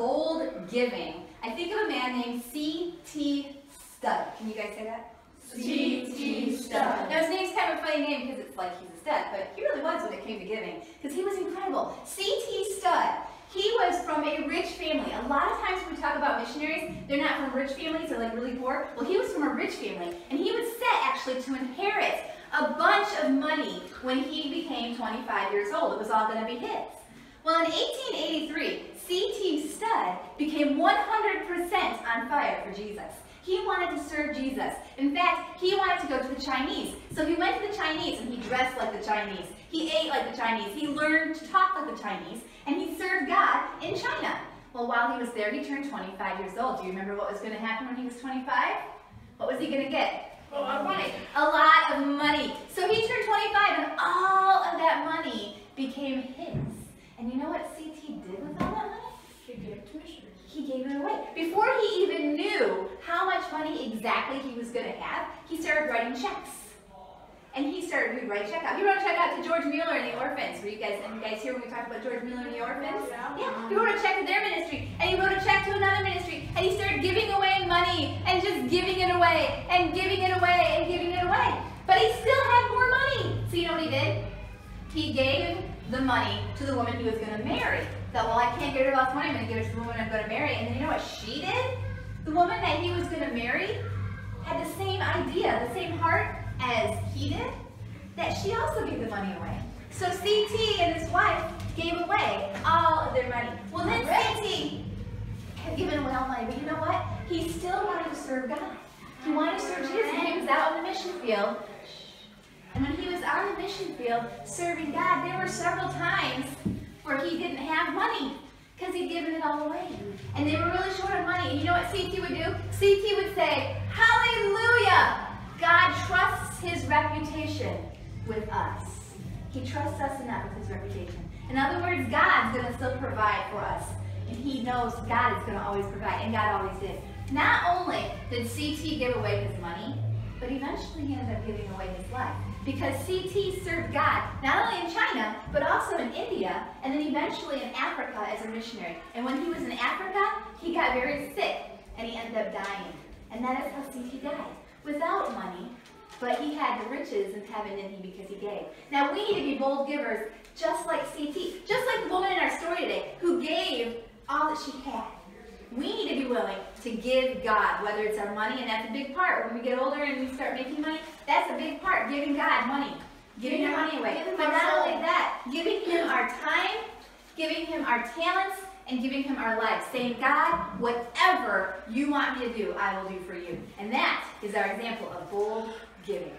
bold giving, I think of a man named C.T. Studd. Can you guys say that? C.T. Studd. Now his name's kind of a funny name because it's like he's a stud, but he really was when it came to giving because he was incredible. C.T. Studd. He was from a rich family. A lot of times when we talk about missionaries, they're not from rich families, they're like really poor. Well, he was from a rich family, and he was set actually to inherit a bunch of money when he became 25 years old. It was all going to be his. Well, in 1883, C.T. Studd became 100% on fire for Jesus. He wanted to serve Jesus. In fact, he wanted to go to the Chinese. So he went to the Chinese and he dressed like the Chinese. He ate like the Chinese. He learned to talk like the Chinese. And he served God in China. Well, while he was there, he turned 25 years old. Do you remember what was going to happen when he was 25? What was he going to get? A lot of money. A lot of money. So he turned 25 and all of that money became his. And you know what CT did with all that money? He gave it to missionaries. He gave it away. Before he even knew how much money exactly he was going to have, he started writing checks. And he started, he would write check out. He wrote a check out to George Mueller and the orphans. Were you guys, and you guys here when we talked about George Mueller and the orphans? Oh, yeah. Yeah. He wrote a check to their ministry, and he wrote a check to another ministry, and he started giving away money, and just giving it away, and giving it away, and giving it away. But he still had more money. So you know what he did? He gave the money to the woman he was going to marry. Thought, well, I can't get rid of all this money. I'm going to give it to the woman I'm going to marry. And then you know what she did? The woman that he was going to marry had the same idea, the same heart as he did, that she also gave the money away. So CT and his wife gave away all of their money. Well, then CT had given away all money, but you know what? He still wanted to serve God. He wanted to serve Jesus. and He was out on the mission field. And when he was on the mission field serving God, there were several times where he didn't have money because he'd given it all away. And they were really short on money. And you know what CT would do? CT would say, Hallelujah! God trusts his reputation with us. He trusts us enough with his reputation. In other words, God's going to still provide for us. And he knows God is going to always provide, and God always did. Not only did CT give away his money, but eventually he ended up giving away his life. Because CT served God, not only in China, but also in India, and then eventually in Africa as a missionary. And when he was in Africa, he got very sick, and he ended up dying. And that is how CT died. Without money, but he had the riches of heaven in him because he gave. Now we need to be bold givers, just like CT, just like the woman in our story today, who gave all that she had. We need to be willing to give God, whether it's our money, and that's a big part. When we get older and we start making money, that's a big part, giving God money, giving your money away. But not only that, giving Him our time, giving Him our talents, and giving Him our life, saying, God, whatever you want me to do, I will do for you. And that is our example of bold giving.